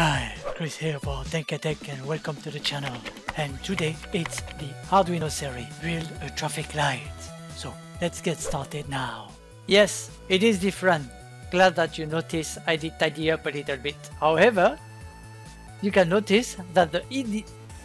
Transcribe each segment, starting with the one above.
Hi, Chris here for Tech and welcome to the channel. And today it's the Arduino series, build a traffic light. So let's get started now. Yes, it is different. Glad that you notice I did tidy up a little bit. However, you can notice that the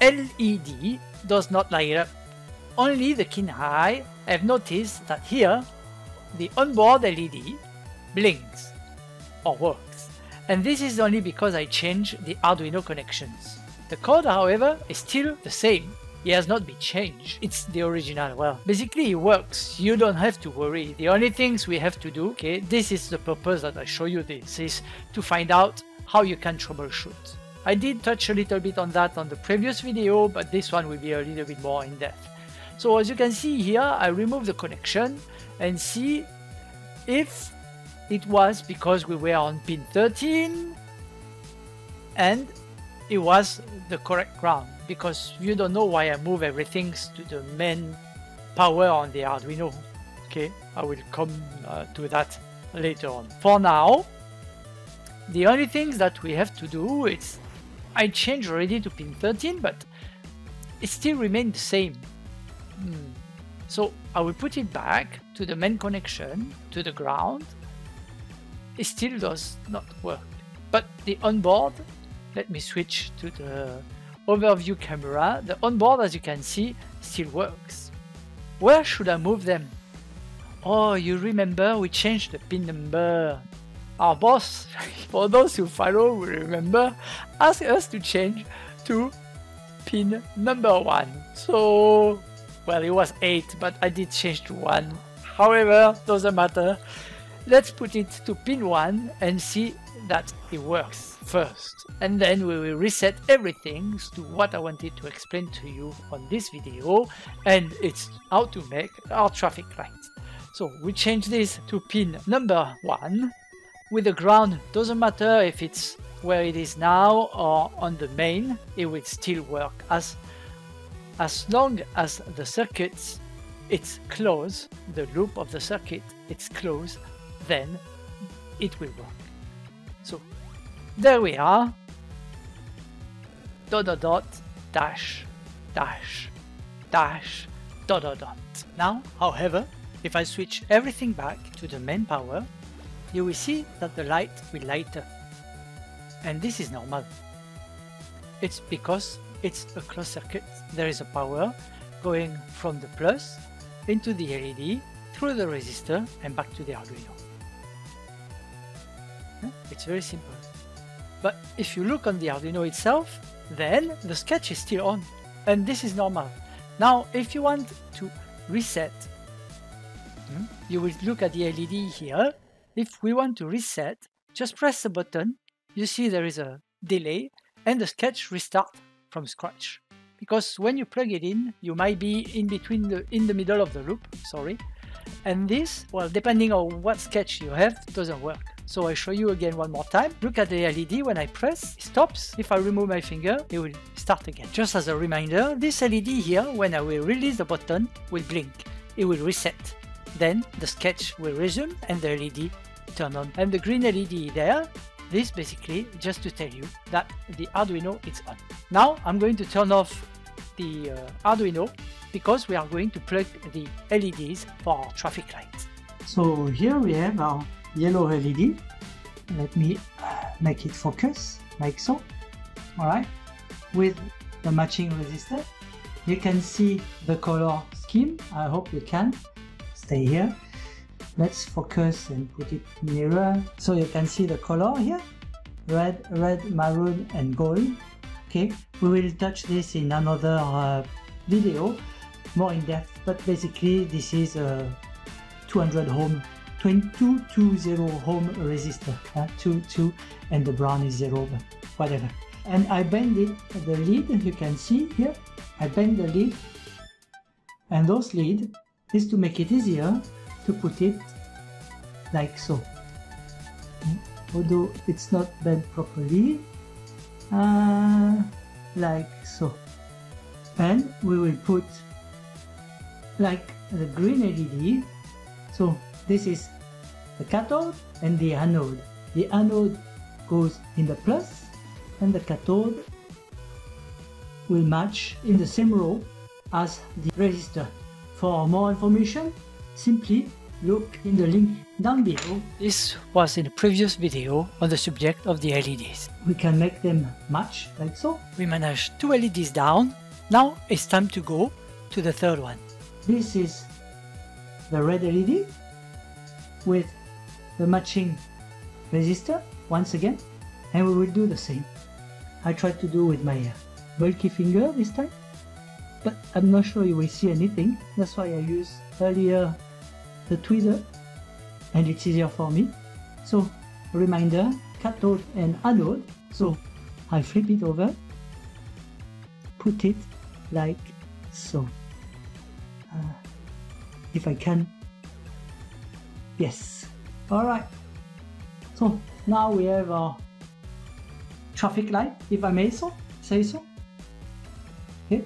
LED does not light up. Only the keen eye have noticed that here the onboard LED blinks or works. And this is only because I changed the Arduino connections. The code, however, is still the same. It has not been changed. It's the original. Well, basically it works. You don't have to worry. The only things we have to do, okay, this is the purpose that I show you this, is to find out how you can troubleshoot. I did touch a little bit on that on the previous video, but this one will be a little bit more in depth. So as you can see here, I remove the connection and see if it was because we were on pin 13 and it was the correct ground because you don't know why I move everything to the main power on the Arduino. Okay, I will come uh, to that later on. For now, the only things that we have to do is I changed already to pin 13, but it still remained the same. Hmm. So I will put it back to the main connection to the ground. It still does not work. But the onboard, let me switch to the overview camera. The onboard, as you can see, still works. Where should I move them? Oh, you remember we changed the pin number. Our boss, for those who follow, will remember, asked us to change to pin number one. So well, it was 8, but I did change to 1. However, doesn't matter. Let's put it to pin 1 and see that it works first. And then we will reset everything to what I wanted to explain to you on this video. And it's how to make our traffic light. So we change this to pin number 1. With the ground, doesn't matter if it's where it is now or on the main, it will still work as as long as the circuits it's closed, the loop of the circuit it's closed, then it will work. So there we are. Dot dot dot dash dash dash dot dot dot. Now, however, if I switch everything back to the main power, you will see that the light will light up. And this is normal. It's because it's a closed circuit. There is a power going from the plus into the LED through the resistor and back to the Arduino. It's very simple. But if you look on the Arduino itself, then the sketch is still on. And this is normal. Now, if you want to reset, hmm, you will look at the LED here. If we want to reset, just press the button. You see there is a delay and the sketch restart from scratch. Because when you plug it in, you might be in between the in the middle of the loop, sorry. And this, well, depending on what sketch you have, doesn't work. So I show you again one more time. Look at the LED when I press, it stops. If I remove my finger, it will start again. Just as a reminder, this LED here, when I will release the button, will blink. It will reset. Then the sketch will resume and the LED turn on. And the green LED there this basically just to tell you that the Arduino is on. Now I'm going to turn off the uh, Arduino because we are going to plug the LEDs for our traffic lights. So here we have our yellow LED. Let me uh, make it focus like so. Alright, with the matching resistor. You can see the color scheme. I hope you can. Stay here let's focus and put it nearer so you can see the color here red red maroon and gold okay we will touch this in another uh, video. More in depth but basically this is a 200 ohm 2220 ohm resistor uh, 2 2 and the brown is 0 whatever. And I bend it the lead you can see here I bend the lead and those lead is to make it easier to put it like so. Although it's not bent properly uh, like so. And we will put like the green LED so this is the cathode and the anode. The anode goes in the plus and the cathode will match in the same row as the resistor. For more information, simply look in the link down below. This was in a previous video on the subject of the LEDs. We can make them match like so. We managed two LEDs down. Now it's time to go to the third one. This is the red LED with the matching resistor once again and we will do the same. I tried to do with my uh, bulky finger this time but I'm not sure you will see anything that's why I used earlier the tweezer and it's easier for me. So reminder cathode and anode. So I flip it over put it like so. Uh, if I can. Yes. All right. So now we have our traffic light if I may so say so. Okay.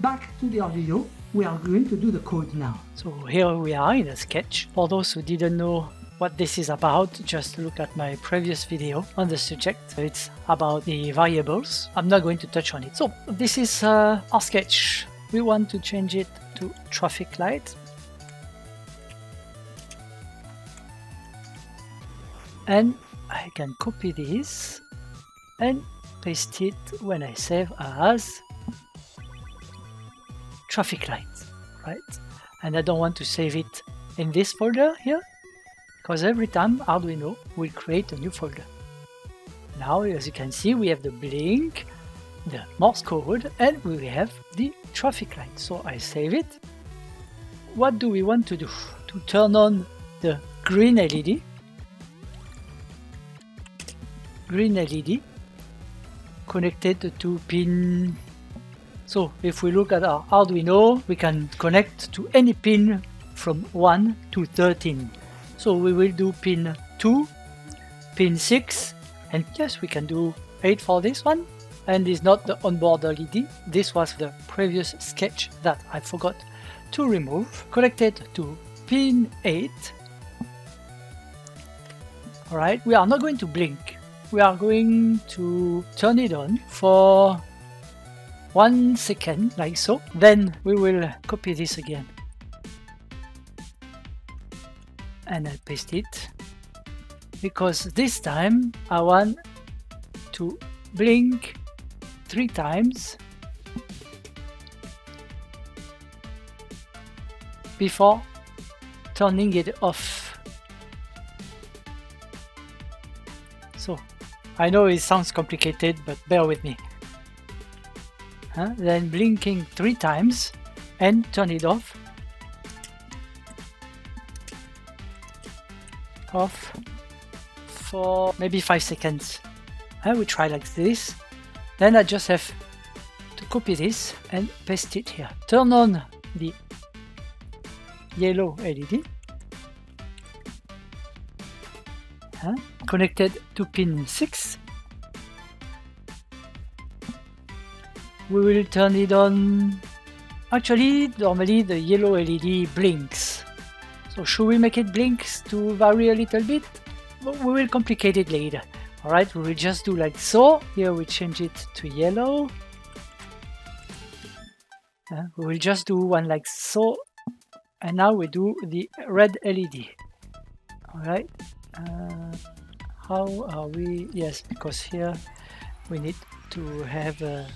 Back to the Arduino we are going to do the code now So here we are in a sketch. For those who didn't know what this is about, just look at my previous video on the subject. It's about the variables. I'm not going to touch on it. So this is uh, our sketch. We want to change it to traffic light. And I can copy this and paste it when I save as traffic light, right? and I don't want to save it in this folder here because every time Arduino will create a new folder. Now as you can see we have the blink, the Morse code and we have the traffic light. So I save it. What do we want to do? To turn on the green LED. Green LED connected to pin so if we look at our Arduino, we can connect to any pin from 1 to 13. So we will do pin 2, pin 6, and yes, we can do 8 for this one. And is not the onboard LED. This was the previous sketch that I forgot to remove. Connected to pin 8. Alright, we are not going to blink. We are going to turn it on for one second like so then we will copy this again. And I paste it. Because this time I want to blink three times before turning it off. So I know it sounds complicated but bear with me huh? then blinking three times and turn it off. Off for maybe five seconds. I will try like this. Then I just have to copy this and paste it here. Turn on the yellow LED huh? connected to pin 6 we will turn it on. Actually, normally the yellow LED blinks. So should we make it blinks to vary a little bit? We will complicate it later. Alright, we will just do like so. Here we change it to yellow. Uh, we will just do one like so. And now we do the red LED. Alright. Uh, how are we? Yes, because here we need to have a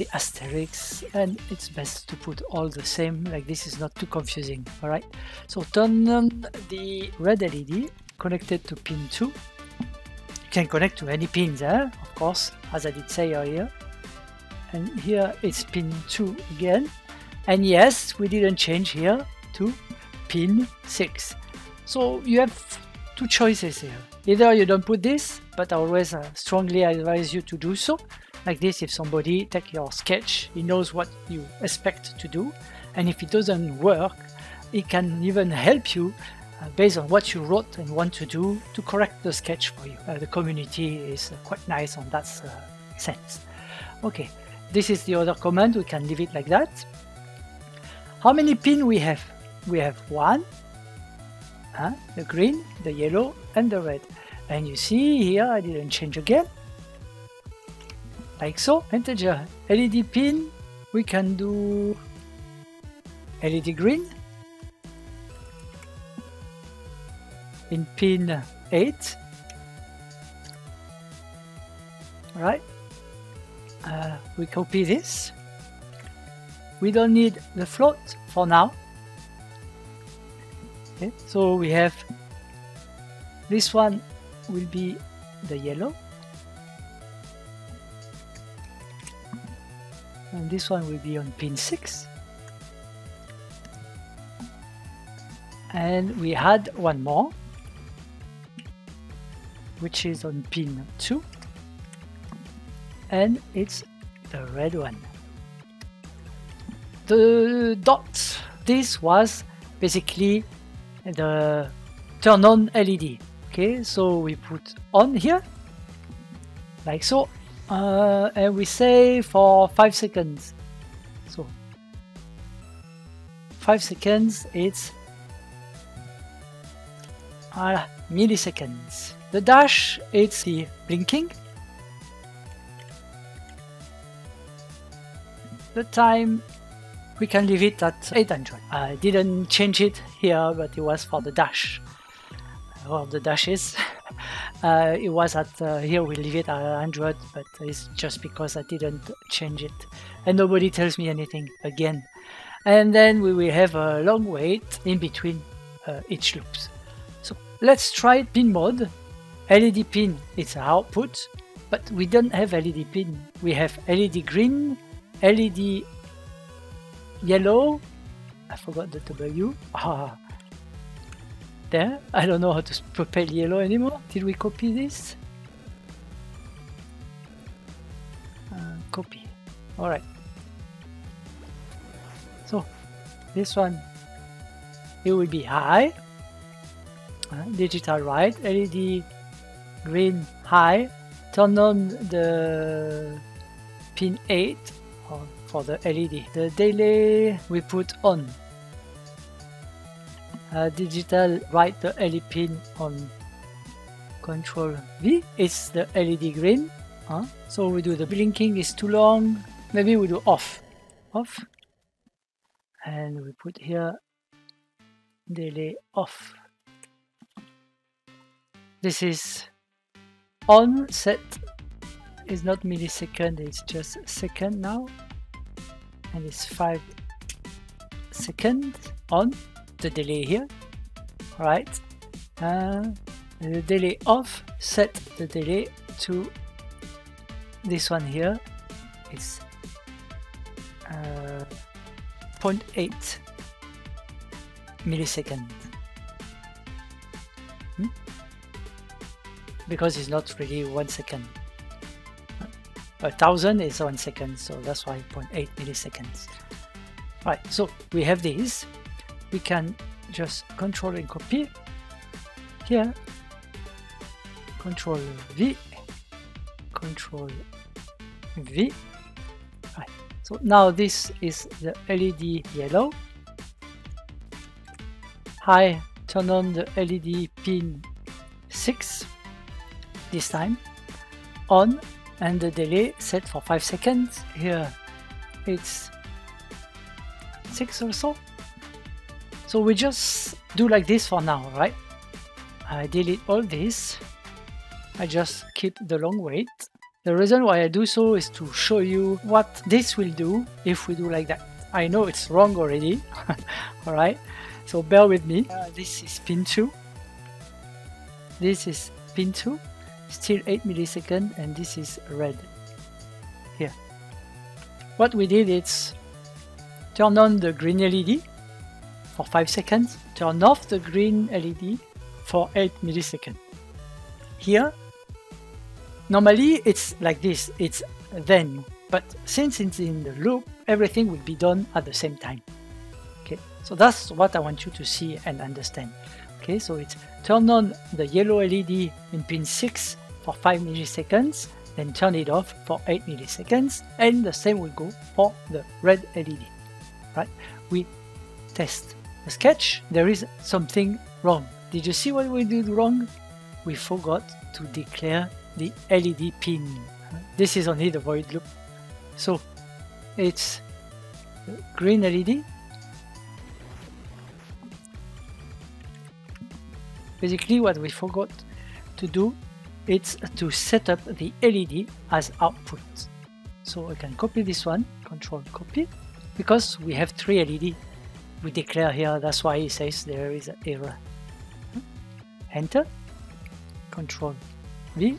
the asterisk and it's best to put all the same like this is not too confusing all right? So turn on the red led connected to pin 2 you can connect to any pins eh? of course as i did say earlier. And here it's pin 2 again. And yes we didn't change here to pin 6 so you have two choices here. Either you don't put this but i always uh, strongly advise you to do so like this if somebody take your sketch he knows what you expect to do and if it doesn't work he can even help you uh, based on what you wrote and want to do to correct the sketch for you. Uh, the community is uh, quite nice on that uh, sense. Okay this is the other command. We can leave it like that. How many pin we have? We have one the green the yellow and the red. And you see here I didn't change again like so. Integer LED pin, we can do LED green in pin 8. Right, uh, we copy this. We don't need the float for now. Okay, so we have this one will be the yellow and this one will be on pin 6 and we had one more which is on pin 2 and it's the red one. The dot this was basically the turn on LED okay so we put on here like so uh, and we say for 5 seconds. So 5 seconds it's uh, milliseconds. The dash it's the blinking. The time we can leave it at 800 I didn't change it here but it was for the dash. Of the dashes. uh, it was at uh, here we leave it at 100, but it's just because I didn't change it, and nobody tells me anything again. And then we will have a long wait in between uh, each loops. So let's try pin mode. LED pin, it's our output, but we don't have LED pin. We have LED green, LED yellow. I forgot the W. Ah, there. I don't know how to propel yellow anymore. Did we copy this? Uh, copy. Alright. So, this one, it will be high. Uh, digital write, LED green high. Turn on the pin 8 for the LED. The delay we put on uh, digital write the LED pin on control V. It's the LED green huh? so we do the blinking is too long. Maybe we do off. Off. And we put here delay off. This is on set. Is not millisecond it's just second now. And it's five seconds on the delay here right? Uh, the delay off set the delay to this one here. Is uh, 0.8 millisecond hmm? because it's not really one second. A thousand is one second so that's why 0.8 milliseconds. Right so we have these we can just control and copy. Here control V control V. Right. so now this is the LED yellow. I turn on the LED pin 6 this time. On and the delay set for 5 seconds. Here it's 6 or so so we just do like this for now, right? I delete all this. I just keep the long wait. The reason why I do so is to show you what this will do if we do like that. I know it's wrong already, alright? So bear with me. Uh, this is pin 2. This is pin 2, still 8 milliseconds, and this is red. Here. What we did is turn on the green LED for 5 seconds, turn off the green LED for 8 milliseconds. Here, normally it's like this, it's then, but since it's in the loop, everything will be done at the same time. Okay, so that's what I want you to see and understand. Okay, so it's turn on the yellow LED in pin 6 for 5 milliseconds, then turn it off for 8 milliseconds, and the same will go for the red LED. Right? We test the sketch, there is something wrong. Did you see what we did wrong? We forgot to declare the LED pin. this is only the void loop. So it's green LED. Basically what we forgot to do it's to set up the LED as output. So I can copy this one, control copy, because we have three LED we declare here, that's why it says there is an error. Hmm? Enter, control V,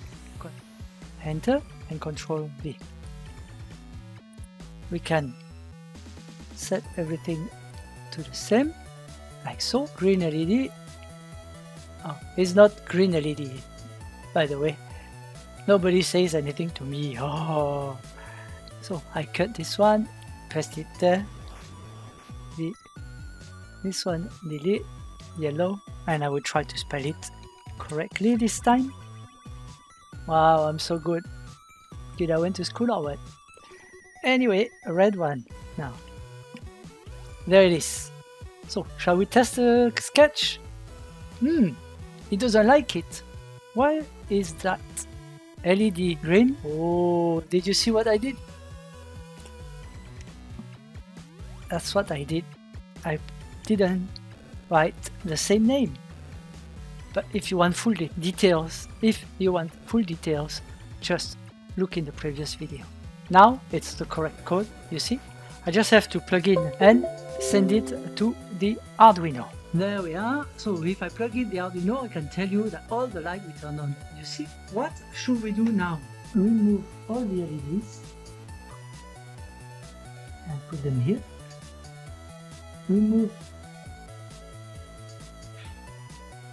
enter and control V. We can set everything to the same, like so. Green LED. Oh, it's not green LED, by the way. Nobody says anything to me. Oh, so I cut this one, press it there. This one delete yellow, and I will try to spell it correctly this time. Wow, I'm so good. Did I went to school or what? Anyway, a red one now. There it is. So, shall we test the sketch? Hmm, he doesn't like it. Why is that? LED green? Oh, did you see what I did? That's what I did. I didn't write the same name. But if you want full de details, if you want full details, just look in the previous video. Now it's the correct code, you see? I just have to plug in and send it to the Arduino. There we are. So if I plug in the Arduino, I can tell you that all the light will turn on. You see? What should we do now? Remove all the LEDs and put them here. Remove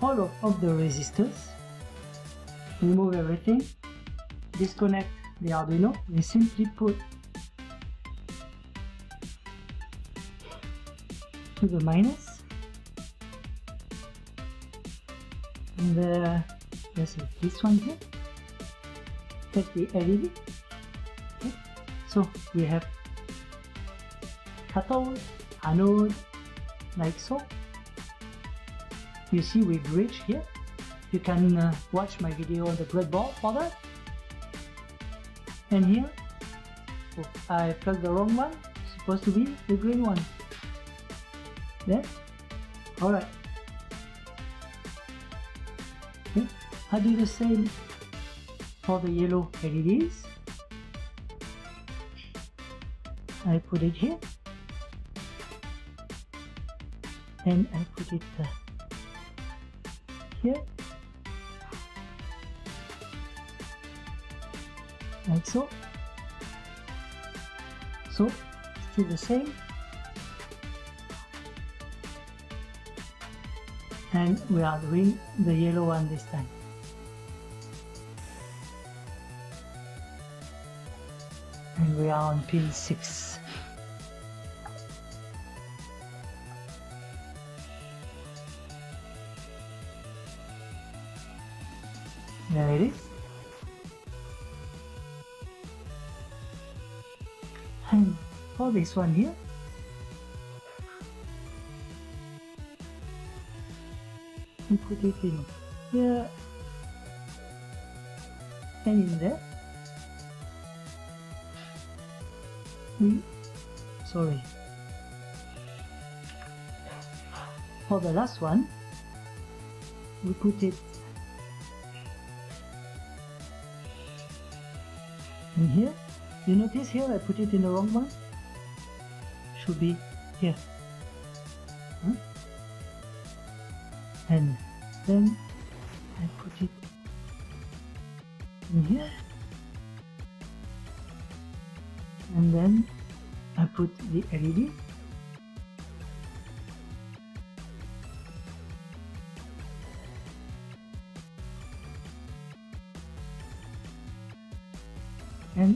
all of, the resistors remove everything disconnect the Arduino we simply put to the minus. And let's see this one here. Take the LED. Okay. so we have cathode anode like so. You see we bridge here. You can uh, watch my video on the breadboard for that and here oh, I plugged the wrong one. Supposed to be the green one. There alright okay. I do the same for the yellow LEDs I put it here and I put it uh, here. Like so so still the same. And we are doing the yellow one this time. And we are on pin 6 There it is. And for this one here, we put it in here and in there. We, sorry. For the last one, we put it in here you notice here I put it in the wrong one? Should be here. Huh? and then I put it in here. And then I put the LED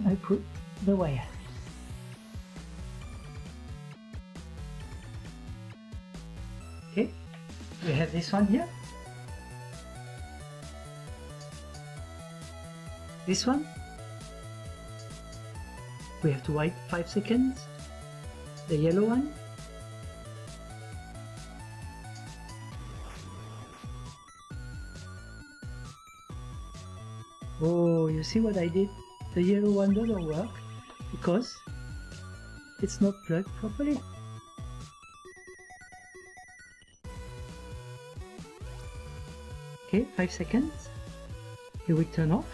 I put the wire. Okay, we have this one here. This one. We have to wait 5 seconds. The yellow one. Oh, you see what I did? The yellow one doesn't work because it's not plugged properly. Okay, 5 seconds. It will turn off.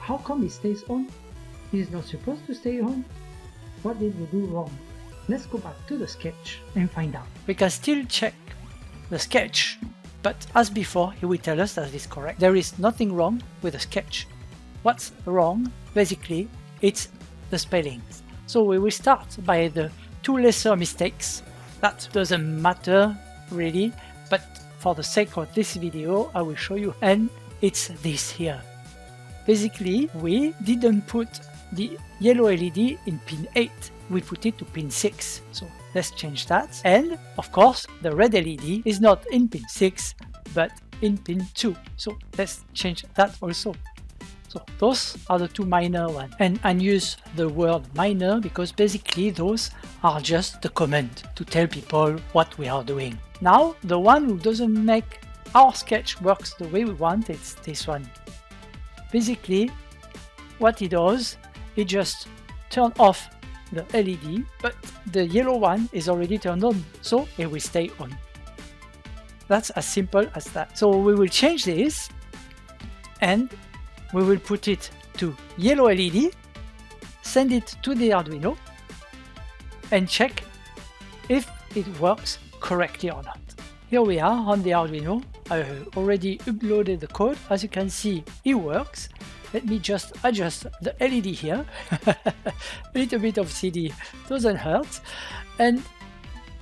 How come it stays on? It is not supposed to stay on. What did we do wrong? Let's go back to the sketch and find out. We can still check the sketch, but as before, he will tell us that it is correct. There is nothing wrong with the sketch. What's wrong, basically, it's the spellings. So we will start by the two lesser mistakes. That doesn't matter really, but for the sake of this video, I will show you. And it's this here. Basically, we didn't put the yellow LED in pin 8, we put it to pin 6. So let's change that. And of course, the red LED is not in pin 6, but in pin 2. So let's change that also. So those are the two minor ones. And I use the word minor because basically those are just the command to tell people what we are doing. Now, the one who doesn't make our sketch works the way we want, it's this one. Basically, what it does, it just turn off the LED, but the yellow one is already turned on, so it will stay on. That's as simple as that. So we will change this and we will put it to yellow LED, send it to the Arduino and check if it works correctly or not. Here we are on the Arduino. I already uploaded the code. As you can see, it works. Let me just adjust the LED here. A little bit of CD doesn't hurt. And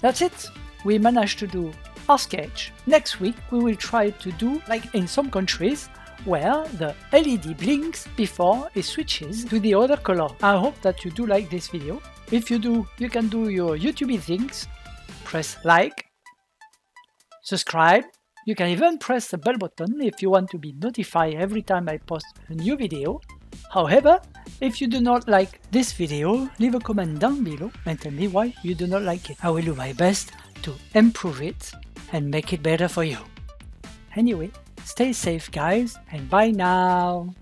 that's it. We managed to do our sketch. Next week, we will try to do like in some countries where the LED blinks before it switches to the other color. I hope that you do like this video. If you do, you can do your YouTube things. Press like, subscribe. You can even press the bell button if you want to be notified every time I post a new video. However, if you do not like this video, leave a comment down below and tell me why you do not like it. I will do my best to improve it and make it better for you. Anyway, stay safe guys and bye now!